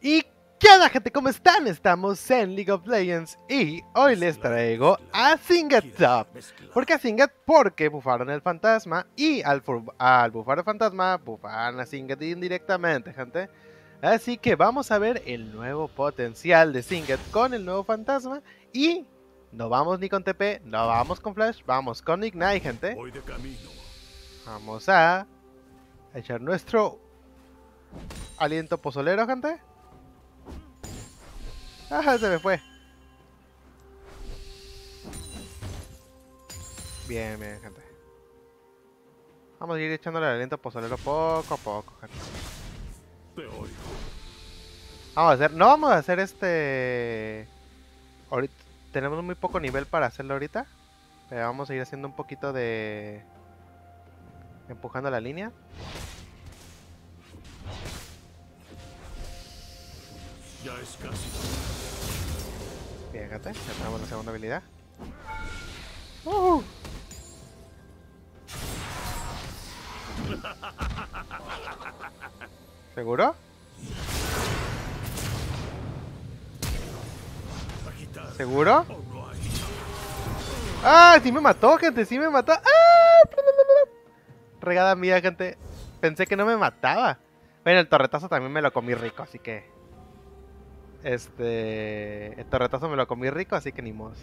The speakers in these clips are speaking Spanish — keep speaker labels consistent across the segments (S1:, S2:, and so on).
S1: ¿Y qué onda gente? ¿Cómo están? Estamos en League of Legends y hoy les traigo a Singet Top. ¿Por qué a Singet? Porque bufaron el fantasma y al, al bufar el fantasma bufaron a Singet indirectamente, gente. Así que vamos a ver el nuevo potencial de Singet con el nuevo fantasma y no vamos ni con TP, no vamos con Flash, vamos con Ignite, gente. Vamos a echar nuestro aliento pozolero, gente. Ah, se me fue. Bien, bien, gente. Vamos a ir echándole el aliento pozolero poco a poco, gente. Vamos a hacer, no vamos a hacer este... Ahorita tenemos muy poco nivel para hacerlo ahorita. Pero vamos a ir haciendo un poquito de... Empujando la línea.
S2: Ya es casi.
S1: Bien, ya tenemos la segunda habilidad. ¡Uh! ¿Seguro? ¿Seguro? ¡Ah! Sí me mató, gente, sí me mató. ¡Ah! Regada mía, gente. Pensé que no me mataba. Bueno, el torretazo también me lo comí rico, así que... Este... El torretazo me lo comí rico, así que ni modo.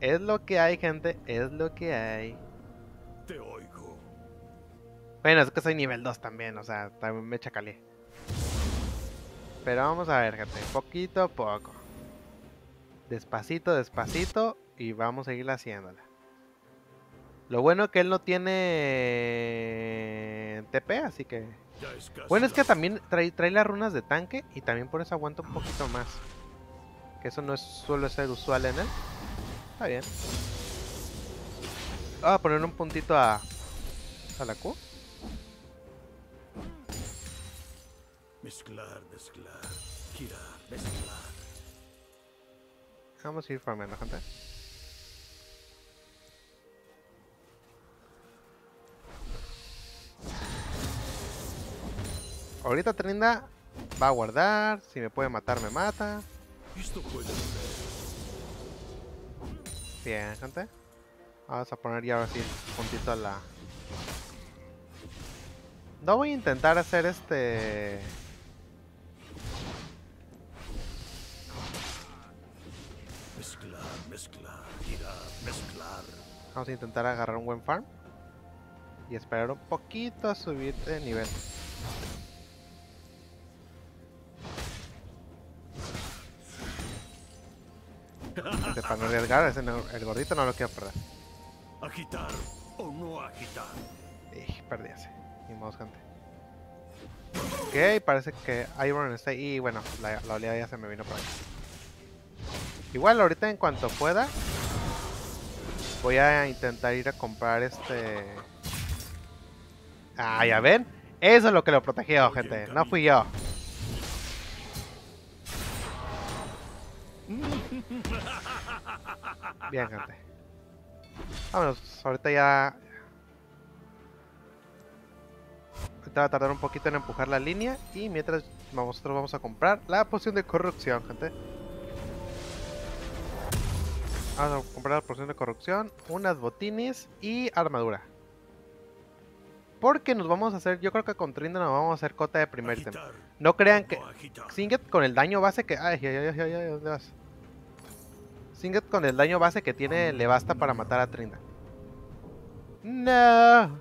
S1: Es lo que hay, gente. Es lo que hay.
S2: Te oigo.
S1: Bueno, es que soy nivel 2 también, o sea, también me chacalé. Pero vamos a ver, gente, poquito a poco. Despacito, despacito, y vamos a seguir haciéndola. Lo bueno que él no tiene TP, así que... Bueno, es que también trae, trae las runas de tanque y también por eso aguanta un poquito más. Que eso no es, suele ser usual en él. Está bien. Vamos a poner un puntito a, a la Q.
S2: Mezclar, mezclar. Girar, mezclar.
S1: Vamos a ir farmeando, gente. Ahorita Trinda va a guardar. Si me puede matar, me mata. Bien, gente. Vamos a poner ya así el puntito a la... No voy a intentar hacer este...
S2: Mezclar, mezclar. Girar, mezclar.
S1: Vamos a intentar agarrar un buen farm. Y esperar un poquito a subir de nivel. Arriesgar, ese no- el gordito no lo quiero perder.
S2: Agitar o no agitar.
S1: Ij, perdí ese. Ni modo, gente. Ok, parece que Iron está ahí. Y bueno, la, la oleada ya se me vino por ahí. Igual ahorita en cuanto pueda. Voy a intentar ir a comprar este... Ah, ya ven. Eso es lo que lo protegió, gente. No fui yo. Bien, gente. Vámonos, ahorita ya... Ahorita va a tardar un poquito en empujar la línea y mientras nosotros vamos a comprar la poción de corrupción, gente. Vamos a comprar la poción de corrupción, unas botines y armadura. Porque nos vamos a hacer, yo creo que con Trinda nos vamos a hacer cota de primer.
S2: Agitar
S1: No crean que... Singet con el daño base que... Ay, ay, ay, ay, ay, ¿dónde vas? Singet con el daño base que tiene le basta para matar a Trinda. No.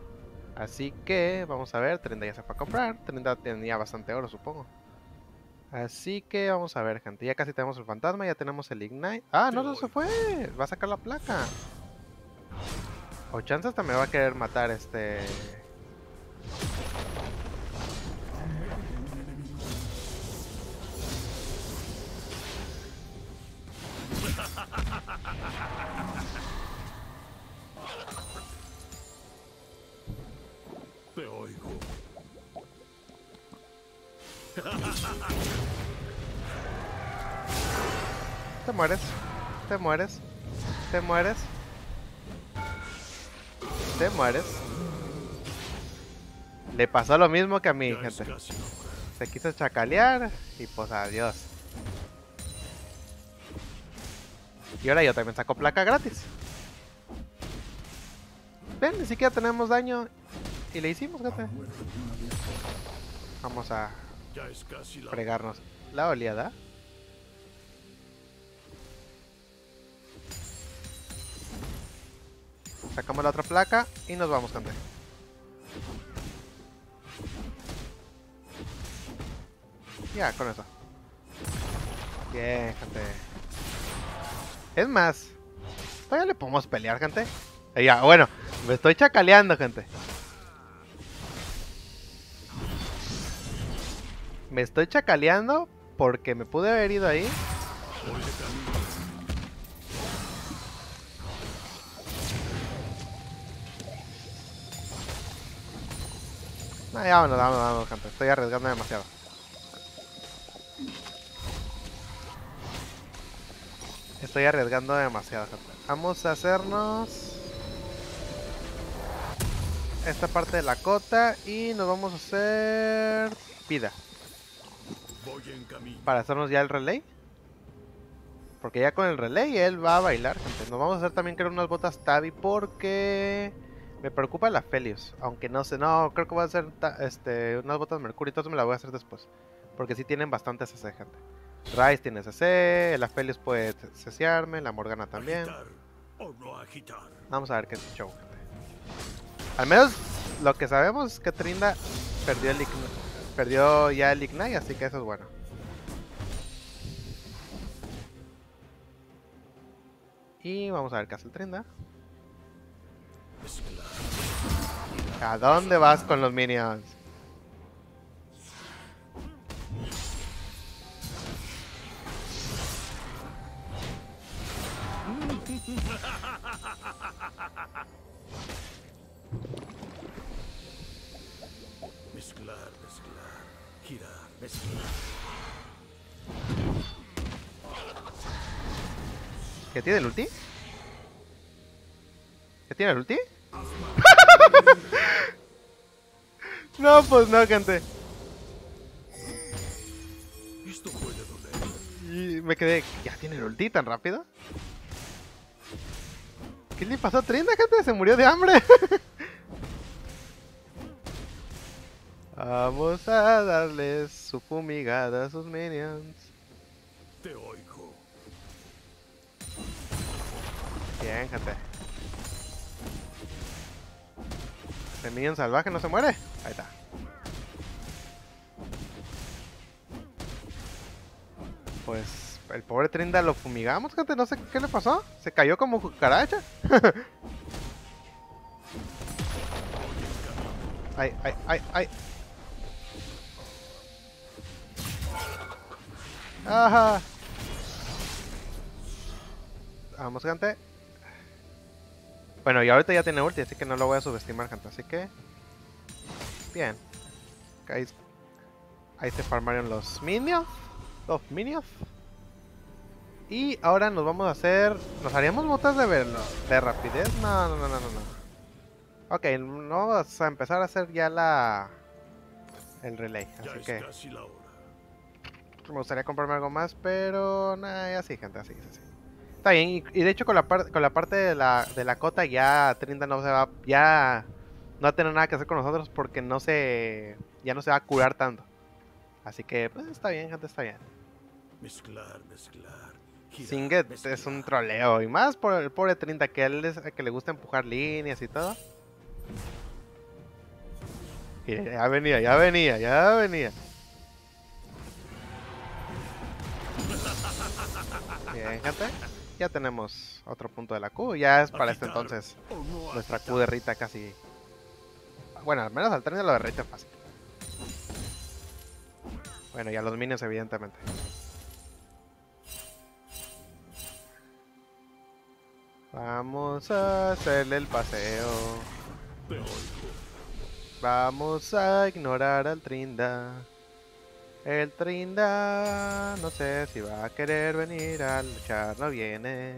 S1: Así que vamos a ver, Trinda ya se fue a comprar. Trinda tenía bastante oro, supongo. Así que vamos a ver, gente. Ya casi tenemos el fantasma, ya tenemos el Ignite. Ah, no, no se fue. Va a sacar la placa. O chance hasta me va a querer matar este...
S2: Te oigo.
S1: Te mueres. Te mueres. Te mueres. Te mueres. Le pasó lo mismo que a mí, gente. Se quiso chacalear y pues adiós. Y ahora yo también saco placa gratis. Ven, ni siquiera tenemos daño. Y le hicimos, gente. Vamos a fregarnos la oleada. Sacamos la otra placa y nos vamos, gente. Ya, con eso. Bien, gente. Es más, todavía le podemos pelear, gente. Bueno, me estoy chacaleando, gente. Me estoy chacaleando porque me pude haber ido ahí. No, ya vámonos, vámonos, vámonos, gente. Estoy arriesgando demasiado. Estoy arriesgando demasiado, gente. Vamos a hacernos esta parte de la cota y nos vamos a hacer vida
S2: Voy en camino.
S1: para hacernos ya el relay. Porque ya con el relay él va a bailar, gente. Nos vamos a hacer también creo unas botas Tabi porque me preocupa la Felius. Aunque no sé, no, creo que voy a hacer este, unas botas Mercury, entonces me las voy a hacer después. Porque sí tienen bastante CC, gente. Rice tiene CC, la Felius puede CCarme, la Morgana también. Vamos a ver qué es show, gente. Al menos lo que sabemos es que Trinda perdió el perdió ya el Ignite, así que eso es bueno. Y vamos a ver qué hace el Trinda. ¿A dónde vas con los minions?
S2: Mezclar, mezclar. Girar, mezclar.
S1: ¿Qué tiene el ulti? ¿Qué tiene el ulti? no, pues no, gente.
S2: Esto puede doler.
S1: Y me quedé, ¿ya tiene el ulti tan rápido? ¿Qué le pasó a Trinda, gente? Se murió de hambre. Vamos a darles su fumigada a sus minions.
S2: Te oigo.
S1: Bien, gente. El minion salvaje no se muere. Ahí está. Pues el pobre Trinda lo fumigamos, gente. No sé qué le pasó. Se cayó como cucaracha. ay, ay, ay, ay. Ajá. Vamos, gente. Bueno, y ahorita ya tiene ulti, así que no lo voy a subestimar, gente. Así que... Bien. Ahí, ahí se farmaron los minions. Los minions. Y ahora nos vamos a hacer... ¿Nos haríamos botas de verlo? ¿De rapidez? No, no, no, no, no. Ok, no vamos a empezar a hacer ya la... El relay. Así que me gustaría comprarme algo más, pero... Nah, así, gente, así, así. Está bien, y, y de hecho con la, con la parte de la, de la cota ya Trinda no se va, ya no va a tener nada que hacer con nosotros porque no se, ya no se va a curar tanto. Así que, pues está bien, gente, está bien.
S2: Mezclar, mezclar.
S1: Singet es un troleo, y más por el pobre Trinda que a él es- que le gusta empujar líneas y todo. Y ya venía, ya venía, ya venía. Bien, gente. Ya tenemos otro punto de la Q. Ya es para este entonces nuestra. Q de Rita casi. Bueno, al menos al tren de lo de Rita fácil. Bueno, y a los minions, evidentemente. Vamos a hacerle el paseo. Vamos a ignorar al Trinda. El Trinda no sé si va a querer venir a luchar. No viene.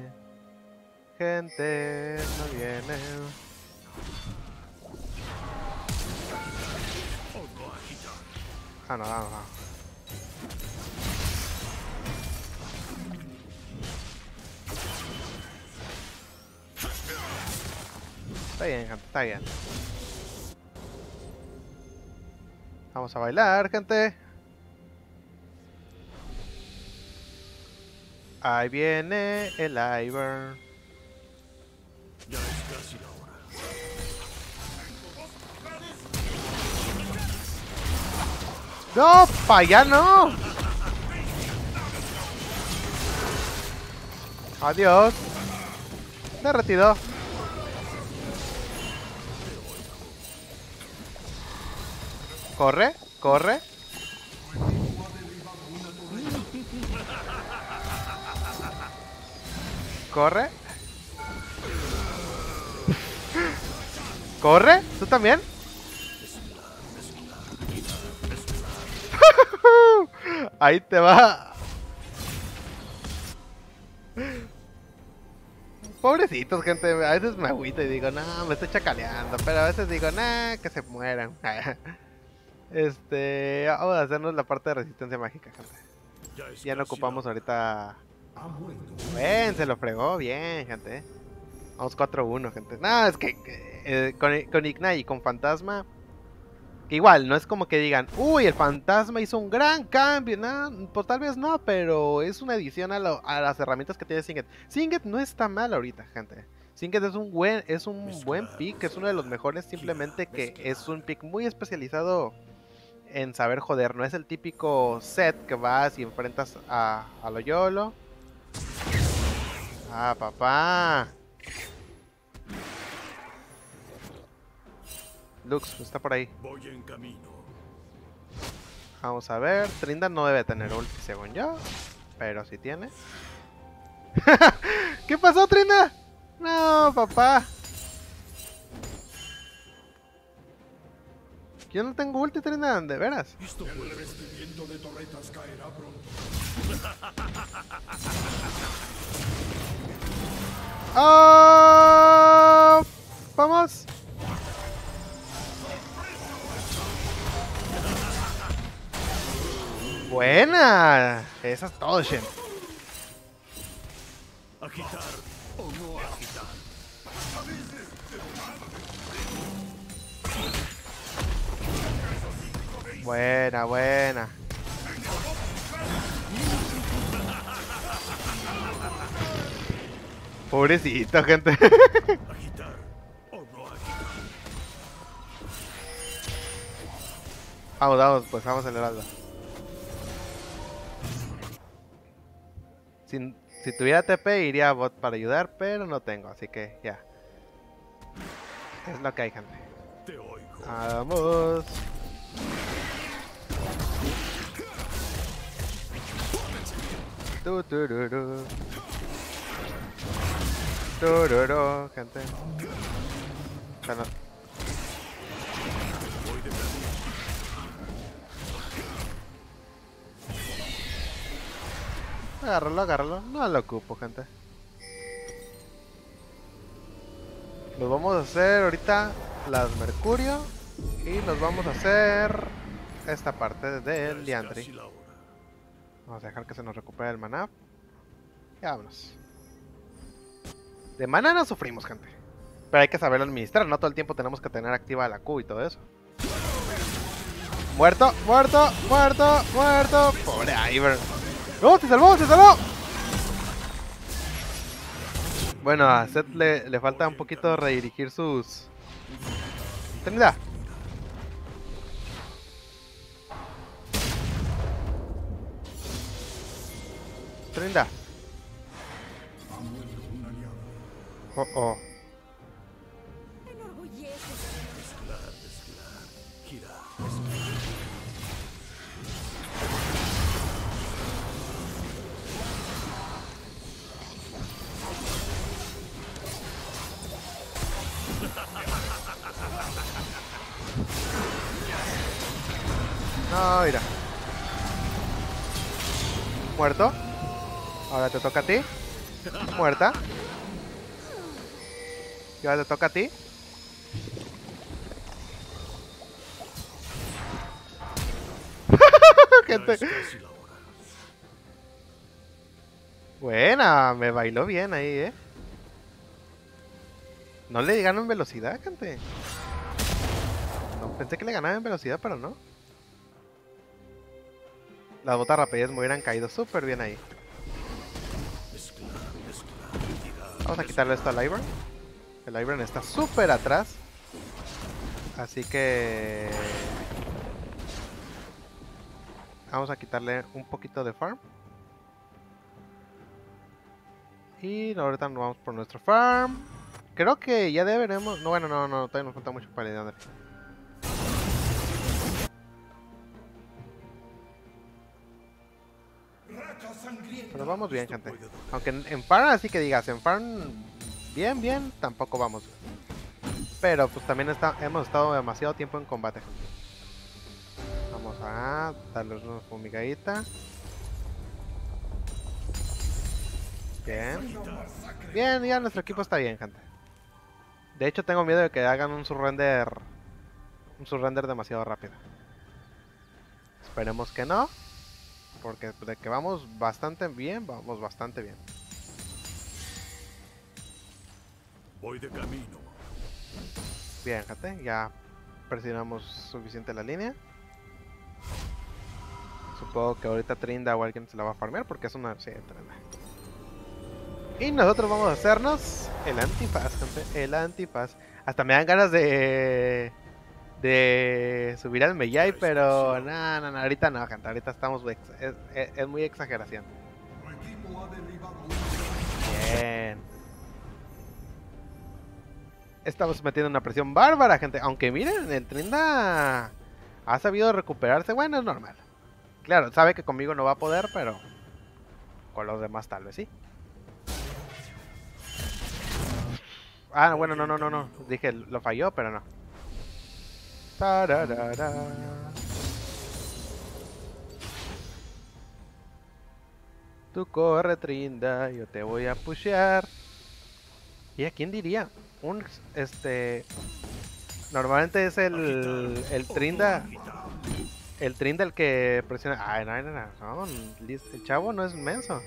S1: Gente, no viene. Ah, no, no, no. Está bien, gente, está bien. Vamos a bailar, gente. Ahí viene el Ivern.
S2: Ya es casi la hora.
S1: ¡No! ¡Pa' allá no! Adiós. Derretido. Corre, corre. Corre. Corre, tú también. Ahí te va. Pobrecitos, gente. A veces me agüito y digo, no, me estoy chacaleando. Pero a veces digo, nah, que se mueran. este, vamos a hacernos la parte de resistencia mágica, gente.
S2: Ya,
S1: Ya no ocupamos ahorita. Bien, se lo fregó, bien, gente. Vamos 4-1, gente. No, es que eh, con, con Ignite y con Fantasma. Igual, no es como que digan, uy, el fantasma hizo un gran cambio. No, pues tal vez no, pero es una adición a, lo- a las herramientas que tiene Singet. Singet no está mal ahorita, gente. Singet es un buen, es un buen pick, es uno de los mejores, simplemente que es un pick muy especializado en saber joder. No es el típico set que vas y enfrentas a, a lo YOLO. Ah, papá. Lux, está por ahí.
S2: Voy en camino.
S1: Vamos a ver. Trinda no debe tener ulti, según yo. Pero si tiene. ¿Qué pasó, Trinda? No, papá. Yo no tengo ulti, Trinda, de veras.
S2: Esto puede revestimiento de torretas caerá pronto.
S1: ¡Ah! Vamos. Buena. Esa es todo, Shen.
S2: Agitar o no agitar.
S1: Buena, buena. Pobrecito, gente. Vamos, vamos, pues vamos a Heraldo. Si, si tuviera TP iría a bot para ayudar, pero no tengo, así que ya. Es lo que hay, gente. Vamos. Tururú. Tururú, gente. Ya no-
S2: Voy de camino.
S1: Agárralo, agárralo. No lo ocupo, gente. Nos vamos a hacer ahorita las Mercurio. Y nos vamos a hacer esta parte del Liandry. Vamos a dejar que se nos recupere el maná. Y vámonos. De maná no sufrimos, gente. Pero hay que saberlo administrar. No todo el tiempo tenemos que tener activa la Q y todo eso. Muerto, muerto, muerto, muerto. Pobre Iver. ¡No! ¡Se salvó! ¡Se salvó! Bueno, a Seth le, le falta un poquito redirigir sus... Trinidad. Trinidad. Oh, oh. No, mira. Muerto. Ahora te toca a ti. Muerta. Y ahora te toca a ti. Gente. Buena, me bailó bien ahí, eh. No le gano en velocidad, gente. No, pensé que le ganaba en velocidad, pero no. Las botas rapidez me hubieran caído súper bien ahí. Vamos a quitarle esto al Ivern. El Ivern está súper atrás. Así que... Vamos a quitarle un poquito de farm. Y ahorita nos vamos por nuestro farm. Creo que ya deberemos... No, bueno, no, no, todavía nos falta mucho para el Pero vamos bien, gente. Aunque en, farm, así que digas, en farm bien, bien, tampoco vamos. Pero pues también hemos estado demasiado tiempo en combate. Vamos a darle una fumigadita. Bien. Bien, ya nuestro equipo está bien, gente. De hecho, tengo miedo de que hagan un surrender. Un surrender demasiado rápido. Esperemos que no. Porque de que vamos bastante bien, vamos bastante bien.
S2: Voy de camino.
S1: Bien, gente, ya presionamos suficiente la línea. Supongo que ahorita Trinda o alguien se la va a farmear porque es una... Sí, Trinda. Y nosotros vamos a hacernos el antifaz, gente. El antifaz. Hasta me dan ganas de... De subir al Meyai, pero no, no, no, ahorita no, gente. Ahorita estamos... Es, es, es muy exageración. Bien. Estamos metiendo una presión bárbara, gente. Aunque miren, el Trinda ha sabido recuperarse. Bueno, es normal. Claro, sabe que conmigo no va a poder, pero con los demás tal vez sí. Ah, bueno, no, no, no, no. Dije, lo falló, pero no. Tararara. Tú corre, Trinda, yo te voy a pushear. ¿Y a quién diría? Un, este... Normalmente es el, el Trinda... El Trinda el que presiona... Ay, no, no, no, no, el chavo no es menso.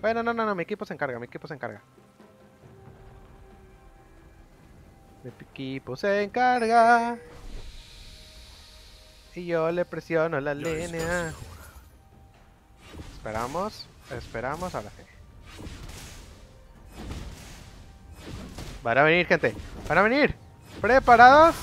S1: Bueno, no, no, no, mi equipo se encarga, mi equipo se encarga. Mi equipo se encarga. Y yo le presiono la línea. Esperamos, esperamos, ahora sí. Van a venir, gente. Van a venir. ¿Preparados?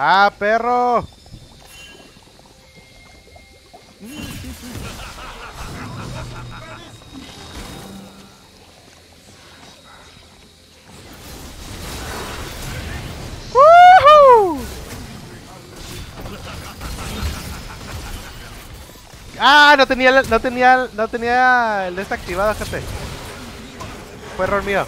S1: ¡Ah, perro! Ah, no tenía, no tenía, no tenía el desactivado, gente. Fue error mío.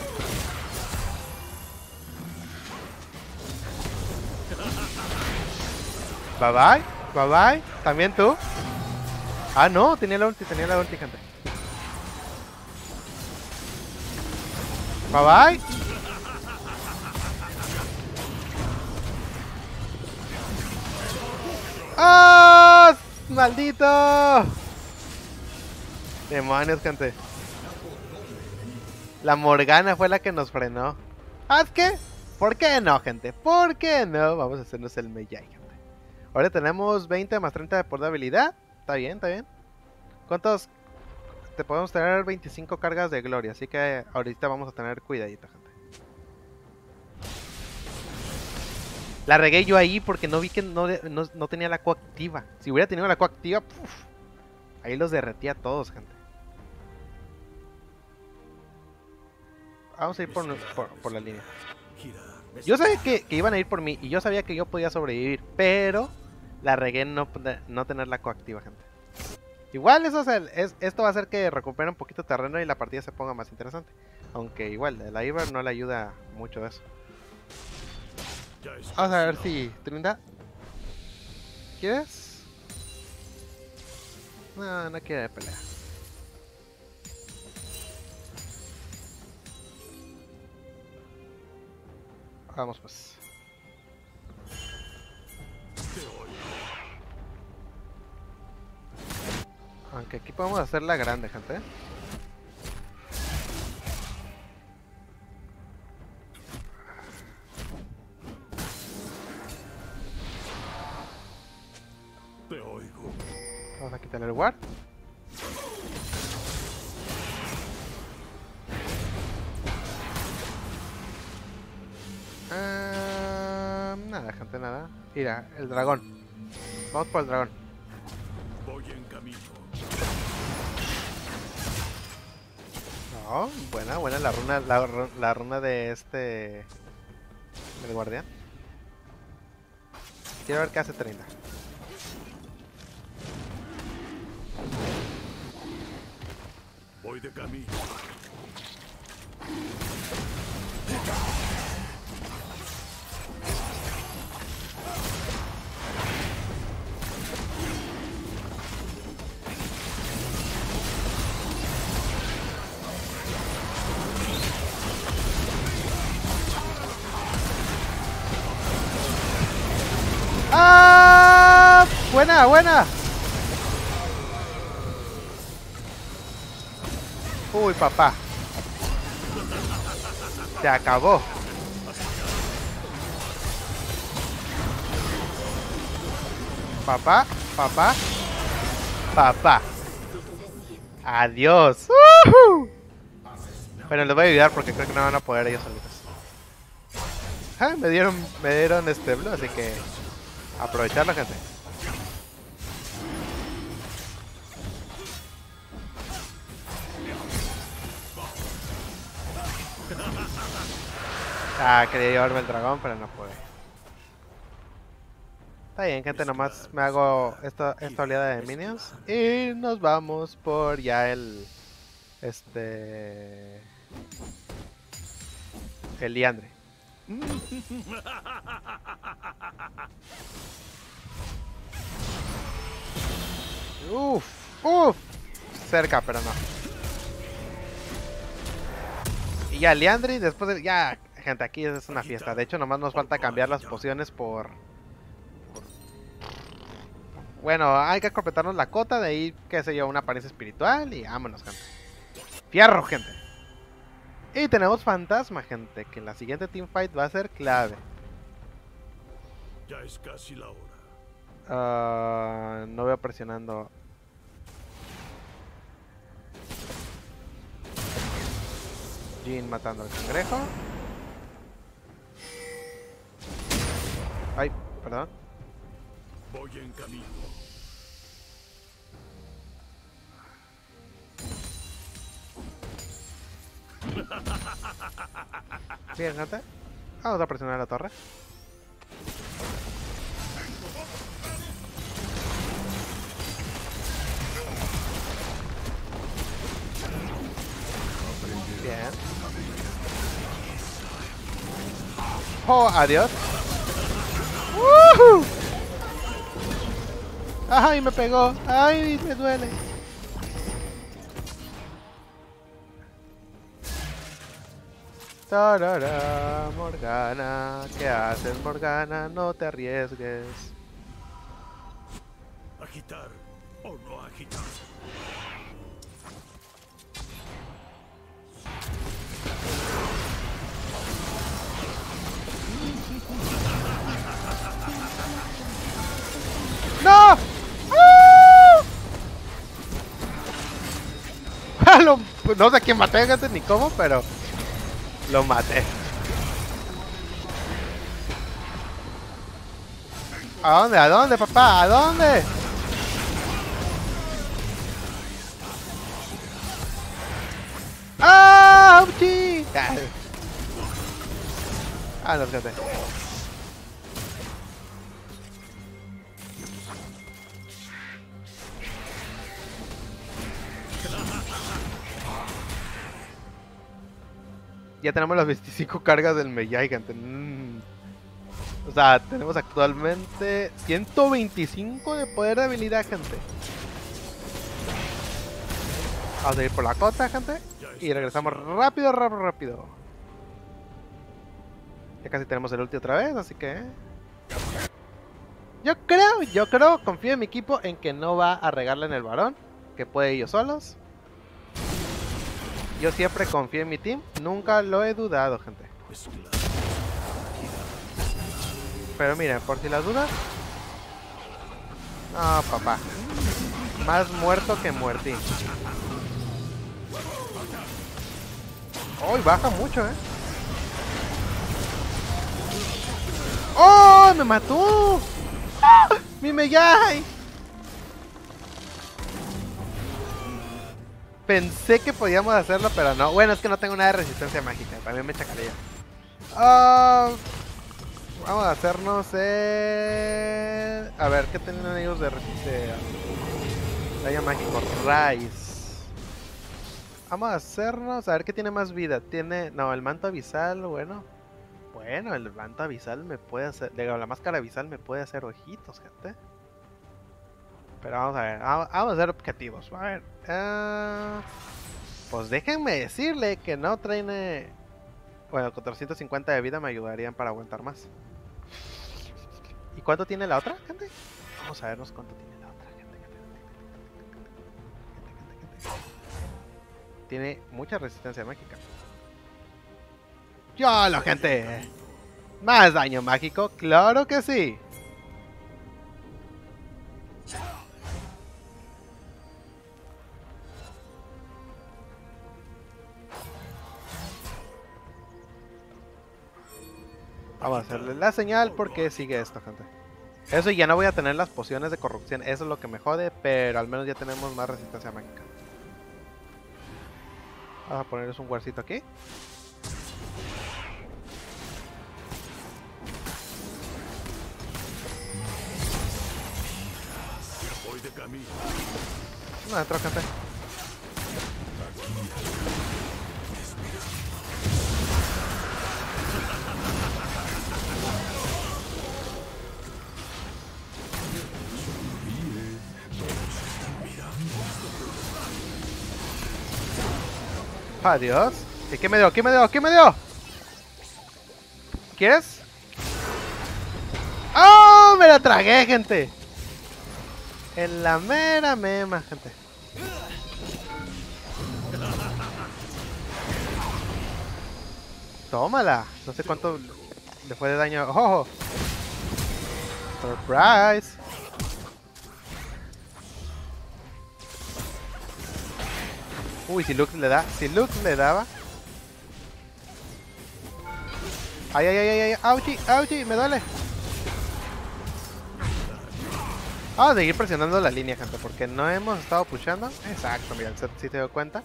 S1: Bye bye, bye bye. También tú. Ah, no, tenía la ulti, tenía la ulti, gente. Bye bye. ¡Ah! ¡Maldito! Demonios, gente. La Morgana fue la que nos frenó. ¿Ah, es que? ¿Por qué no, gente? ¿Por qué no? Vamos a hacernos el gente. Ahora tenemos 20 más 30 de por de habilidad. Está bien, está bien. ¿Cuántos? Te podemos tener 25 cargas de gloria. Así que ahorita vamos a tener cuidadito, gente. La regué yo ahí porque no vi que no, no, tenía la coactiva. Si hubiera tenido la coactiva, ahí los derretía a todos, gente. Vamos a ir por, por, por la línea. Yo sabía que iban a ir por mí y yo sabía que yo podía sobrevivir, pero la regué en no, no tener la coactiva, gente. Igual eso es, el- es- esto va a hacer que recupere un poquito terreno y la partida se ponga más interesante. Aunque igual, la Iver no le ayuda mucho eso. Vamos a ver si Trinda. ¿Quieres? No, no quiere pelea. Vamos pues. Que aquí podemos hacerla grande, gente.
S2: Te oigo.
S1: Vamos a quitarle el guard. Ah, nada, gente, nada. Mira, el dragón. Vamos por el dragón.
S2: Voy en camino.
S1: No, buena, buena la runa, la, la runa de este... Del guardián. Quiero ver qué hace 30.
S2: Voy de camino.
S1: Buena, buena. Uy, papá. Se acabó. Papá, papá, papá. Adiós. ¡Ujú! Bueno, les voy a ayudar porque creo que no van a poder ellos solitos. Ah, me dieron, me dieron este blue, así que aprovecharlo, gente. Ah, quería llevarme el dragón, pero no pude. Está bien, gente, nomás me hago esta, esta oleada de minions. Y nos vamos por ya el... Este... El liandre. Uf, uf. Cerca, pero no. Y ya, Leandri, después de... Ya, gente, aquí es una fiesta. De hecho, nomás nos falta cambiar las pociones por... por- Bueno, hay que completarnos la cota, de ahí, qué sé yo, una apariencia espiritual y vámonos, gente. Fierro, gente. Y tenemos fantasma, gente, que en la siguiente teamfight va a ser clave.
S2: Ya es casi la hora.
S1: Ah, no veo presionando. Jean matando al cangrejo. Perdón.
S2: Voy en camino.
S1: Bien, gente. Vamos a presionar la torre. Bien. Oh, adiós. ¡Woohoo! ¡Ay, me pegó! ¡Ay, me duele! Tarara, Morgana, ¿qué haces Morgana? No te arriesgues.
S2: Agitar o no agitar.
S1: Lo- no sé quién maté, ni cómo, pero lo maté. ¿A dónde? ¿A dónde, papá? ¿A dónde? ¡Ah! ¡Auchi! Ah, no, fíjate. Ya tenemos las 25 cargas del Meyai, gente. Mm. O sea, tenemos actualmente 125 de poder de habilidad, gente. Vamos a ir por la cota, gente. Y regresamos rápido, rápido, rápido. Ya casi tenemos el ulti otra vez, así que... Yo creo, yo creo, confío en mi equipo en que no va a regarle en el varón. que puede ellos solos. Yo siempre confío en mi team, nunca lo he dudado, gente. Pero miren, por si las dudas. No, papá. Más muerto que muertín. Uy, baja mucho, eh. ¡Oh! ¡Me mató! ¡Ah! ¡Mi Meyai! Pensé que podíamos hacerlo, pero no. Bueno, es que no tengo nada de resistencia mágica. También me chacaría. Ah, vamos a hacernos el... A ver, ¿qué tienen ellos de resistencia? Daño mágico. Rise. Vamos a hacernos... A ver, ¿qué tiene más vida? Tiene... No, el manto abisal, bueno. Bueno, el manto abisal me puede hacer... Digo, la máscara abisal me puede hacer ojitos, gente. Pero vamos a ver, vamos a hacer objetivos. A ver. Uh, pues déjenme decirle que no traine. Bueno, con 350 de vida me ayudarían para aguantar más. ¿Y cuánto tiene la otra, gente? Vamos a vernos cuánto tiene la otra, gente. Tiene mucha resistencia mágica. ¡Yolo, gente! ¿Más daño mágico? ¡Claro que sí! Vamos a hacerle la señal porque sigue esto, gente. Eso ya no voy a tener las pociones de corrupción. Eso es lo que me jode, pero al menos ya tenemos más resistencia mágica. Vamos a ponerles un guarcito aquí. No, entró gente. Adiós. ¿Y qué me dio? ¿Qué me dio? ¿Qué me dio? ¿Quieres? ¡Oh! Me la tragué, gente. En la mera mema, gente. Tómala. No sé cuánto le fue de daño. ¡Oh! Surprise. Uy, si Lux le da. Si Lux le daba. Ay, ay, ay, ay, ay. Auchi, auchi, me duele. Vamos a seguir presionando la línea, gente, porque no hemos estado pushando. Exacto, mira, el set sí te dio cuenta.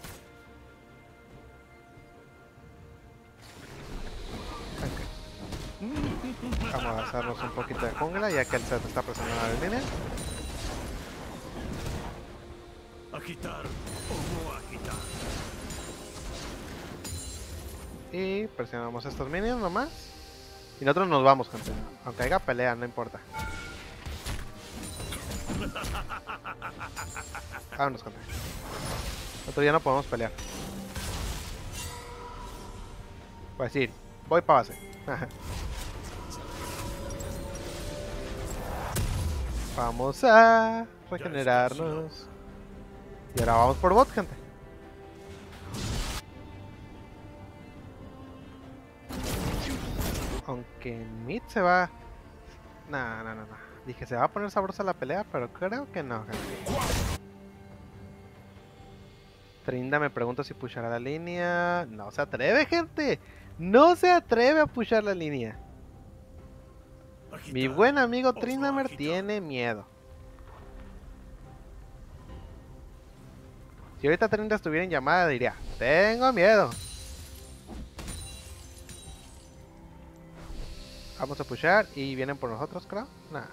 S1: Okay. Vamos a hacernos un poquito de jungla, ya que el set está presionando la línea. Agitar o no agitar. Y presionamos estos minions nomás. Y nosotros nos vamos, gente. Aunque haya pelea, no importa. Vámonos, gente. Nosotros ya no podemos pelear. A decir, voy para base. Vamos a regenerarnos. Y ahora vamos por bot, gente. Aunque mid se va... No, no, no, no. Dije, se va a poner sabrosa la pelea, pero creo que no, gente. Trinda me pregunto si pushará la línea. No se atreve, gente. No se atreve a pushar la línea. Mi buen amigo Trindamer tiene miedo. Si ahorita Trinda estuviera en llamada diría, tengo miedo. Vamos a pushar y vienen por nosotros, creo. Nah.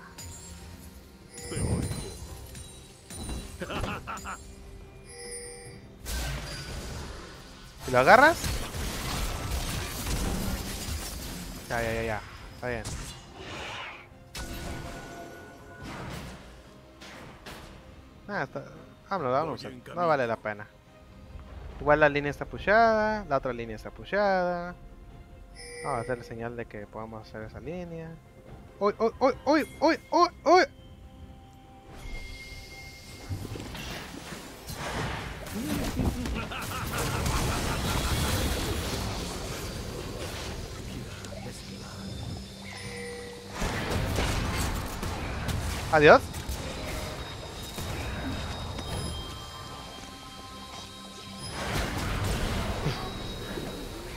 S1: Si lo agarras. Ya, ya, ya, ya. Está bien. Ah, está... Vámonos, vámonos. No vale la pena. Igual la línea está pushada, la otra línea está pushada. Vamos a hacer señal de que podamos hacer esa línea. ¡Uy, uy, uy, uy, uy, uy, uy! Adiós.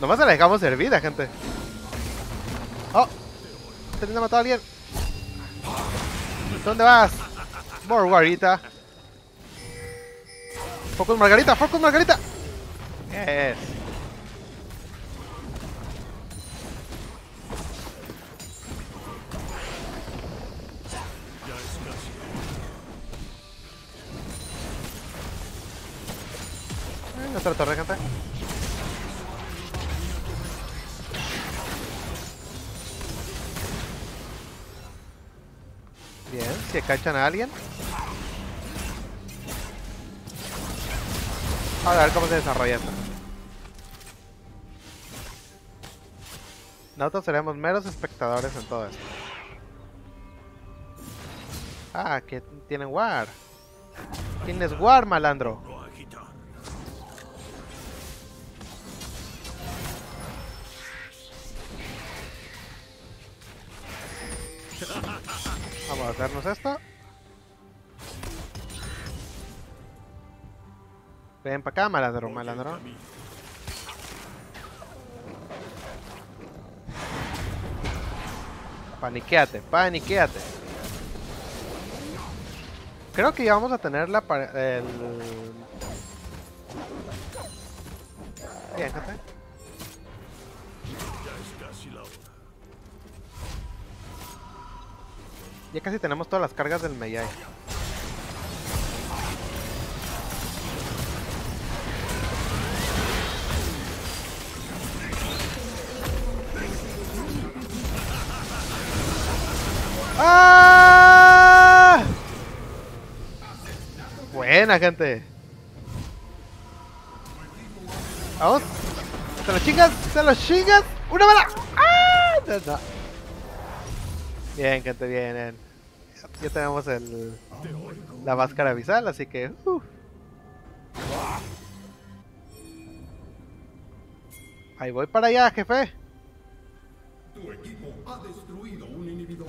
S1: Nomás se la dejamos servida, gente. Oh, te matado a alguien. ¿Dónde vas? Margarita. Focus Margarita, Focus Margarita. Yes. Nuestra torre, gente. Cachan a alguien. A ver cómo se desarrolla esto. Nosotros seremos meros espectadores en todo esto. Ah, que tienen War. Tienes War, malandro. Vamos a hacernos esto. Ven para acá, malandro, malandro. Paniqueate, paniqueate. Creo que ya vamos a tener la el... Bien, gente.
S2: Ya casi
S1: tenemos todas las cargas del Meyai. ¡Ah! Buena, gente. Vamos. ¿Se lo chingas? ¿Se lo chingas? ¡Una bala! ¡Ah! Bien, gente, bien. bien. Ya tenemos el, la máscara visual, así que... uh. Ahí voy para allá, jefe.
S2: Tu equipo ha destruido un inhibidor.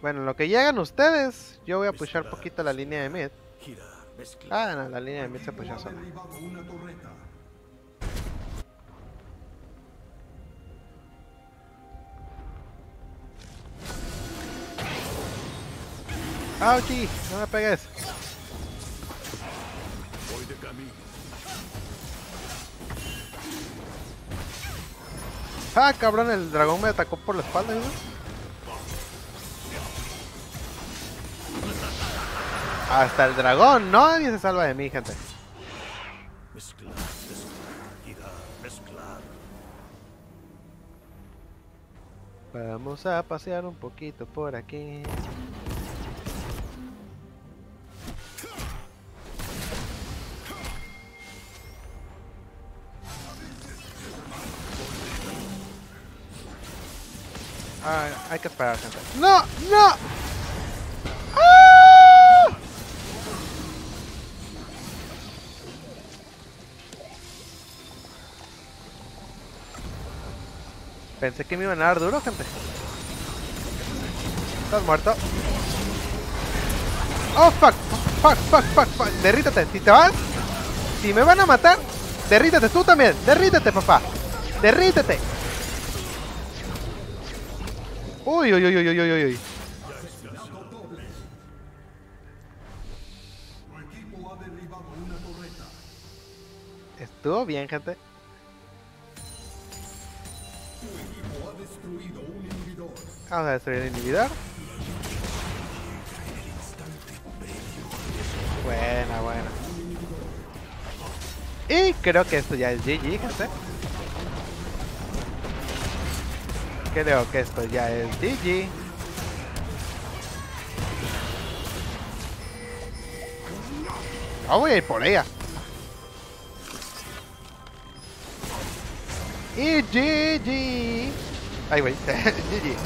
S1: Bueno, en lo que llegan ustedes, yo voy a pushar poquito la línea de mid. Ah, no, la línea de mid se pusha
S2: ha
S1: sola. ¡Auchi! No me pegues.
S2: Voy de camino.
S1: Ah, cabrón, el dragón me atacó por la espalda, ¿no? Hasta el dragón, nadie se salva de mí, gente.
S2: Mezclar, mezclar. Girar, mezclar.
S1: Vamos a pasear un poquito por aquí. Ah, hay que esperar, gente. ¡No! ¡No! ¡Ah! Pensé que me iban a dar duro, gente. Estás muerto. Oh, fuck. Fuck, fuck, fuck, fuck. Derrítate. Si te vas, si me van a matar, derrítate tú también. Derrítete, papá. Derrítete. Uy, uy, uy, uy, uy, uy, uy. Estuvo bien, gente. Vamos a destruir el inhibidor. Buena, buena. Y creo que esto ya es GG, gente. Creo que esto ya es GG. Ah, voy por ella. Y GG. Ahí voy. GG.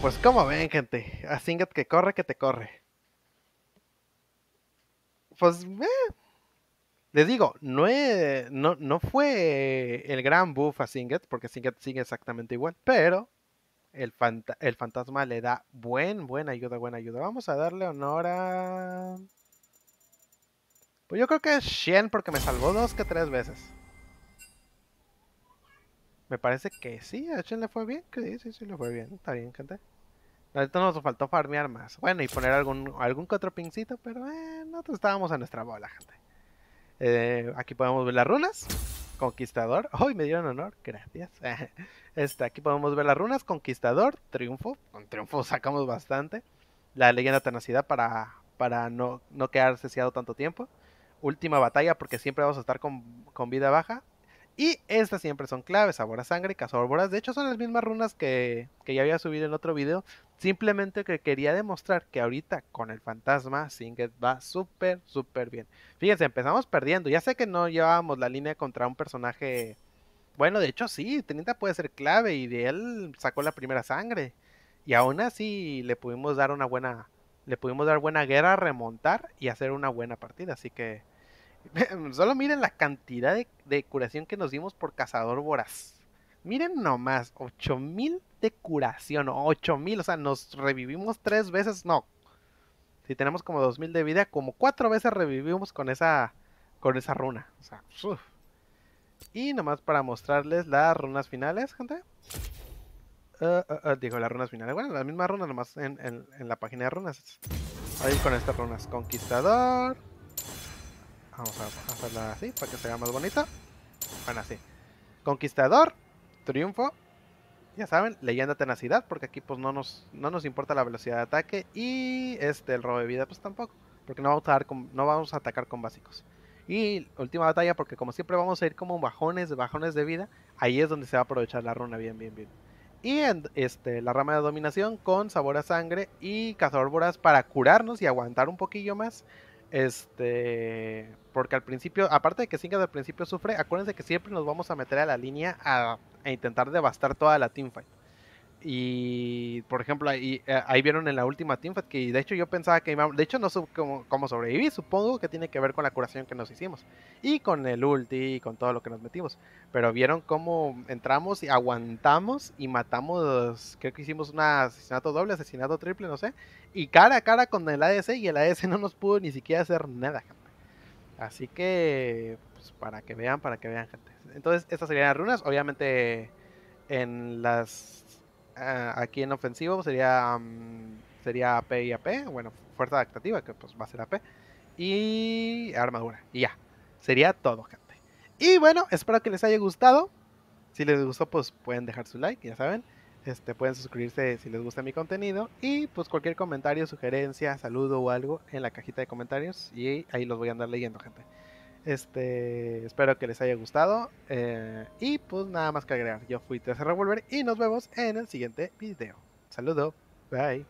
S1: pues como ven, gente, a Singet que corre, que te corre. Pues, eh, les digo, no, no, no fue el gran buff a Singet, porque Singet sigue exactamente igual, pero el, el fantasma le da buen, buena ayuda, buena ayuda. Vamos a darle honor a... Pues yo creo que es Shen porque me salvó dos que tres veces. Me parece que sí, a Shen le fue bien. Sí, sí, sí, le fue bien. Está bien, gente. Ahorita nos faltó farmear más. Bueno, y poner algún, algún que otro pincito, pero eh, nosotros estábamos en nuestra bola, gente. Eh, aquí podemos ver las runas. Conquistador. ¡Ay, me dieron honor! Gracias. Este, aquí podemos ver las runas. Conquistador. Triunfo. Con triunfo sacamos bastante. La leyenda tenacidad para, para no, no quedar cesiado tanto tiempo. Última batalla porque siempre vamos a estar con, con vida baja. Y estas siempre son claves, sabor a sangre, cazador De hecho son las mismas runas que, que, ya había subido en otro video. Simplemente que quería demostrar que ahorita con el fantasma Singet va súper, súper bien. Fíjense, empezamos perdiendo. Ya sé que no llevábamos la línea contra un personaje... Bueno, de hecho sí, Trinita puede ser clave y de él sacó la primera sangre. Y aún así le pudimos dar una buena... Le pudimos dar buena guerra, remontar y hacer una buena partida. Así que Solo miren la cantidad de, curación que nos dimos por cazador voraz. Miren nomás, 8000 de curación, 8000, o sea, nos revivimos tres veces, no. Si tenemos como 2000 de vida, como cuatro veces revivimos con esa con esa runa. O sea, Y nomás para mostrarles las runas finales, gente. Uh, uh, uh, digo, las runas finales. Bueno, las mismas runas, nomás en, en la página de runas. Ahí con estas runas. Conquistador. Vamos a hacerla así para que se vea más bonita. Bueno, así. Conquistador, triunfo. Ya saben, leyenda tenacidad, porque aquí pues no nos, no nos importa la velocidad de ataque. Y este, el robo de vida pues tampoco. Porque no vamos a, dar no vamos a atacar con básicos. Y última batalla, porque como siempre vamos a ir como bajones, bajones de vida. Ahí es donde se va a aprovechar la runa bien, bien, bien. Y este, la rama de dominación con sabor a sangre y cazador para curarnos y aguantar un poquillo más. Este, porque al principio, aparte de que Singa al principio sufre, acuérdense que siempre nos vamos a meter a la línea a, intentar devastar toda la teamfight. Y por ejemplo, ahí, eh, ahí, vieron en la última teamfight que de hecho yo pensaba que de hecho no sé cómo, cómo, sobreviví, supongo que tiene que ver con la curación que nos hicimos y con el ulti y con todo lo que nos metimos. Pero vieron cómo entramos y aguantamos y matamos, creo que hicimos un asesinato doble, asesinato triple, no sé, y cara a cara con el ADC y el ADC no nos pudo ni siquiera hacer nada, gente. Así que, pues para que vean, para que vean, gente. Entonces, estas serían las runas. Obviamente, en las. Ah, aquí en ofensivo sería. Mm, sería AP y AP. Bueno, fuerza adaptativa, que pues va a ser AP. Y armadura. Y ya. Sería todo, gente. Y bueno, espero que les haya gustado. Si les gustó, pues pueden dejar su like, ya saben. Este, pueden suscribirse si les gusta mi contenido. Y pues cualquier comentario, sugerencia, saludo o algo en la cajita de comentarios. Y ahí los voy a andar leyendo, gente. Este, espero que les haya gustado. Eh, y pues nada más que agregar. Yo fui Tercer Revolver y nos vemos en el siguiente video. Saludo. Bye.